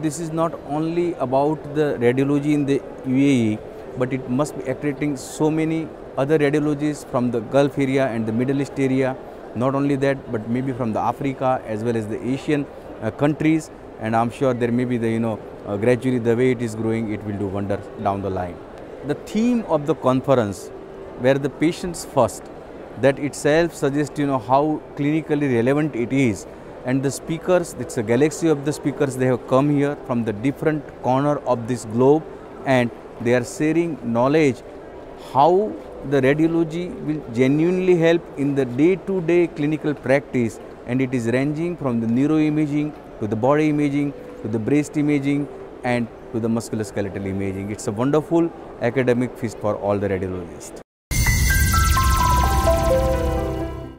This is not only about the radiology in the UAE, but it must be attracting so many other radiologies from the Gulf area and the Middle East area. Not only that, but maybe from the Africa as well as the Asian uh, countries. And I'm sure there may be the, you know, uh, gradually the way it is growing, it will do wonders down the line. The theme of the conference, where the patients first, that itself suggests, you know, how clinically relevant it is and the speakers it's a galaxy of the speakers they have come here from the different corner of this globe and they are sharing knowledge how the radiology will genuinely help in the day to day clinical practice. And it is ranging from the neuroimaging to the body imaging to the breast imaging and to the musculoskeletal imaging. It's a wonderful academic feast for all the radiologists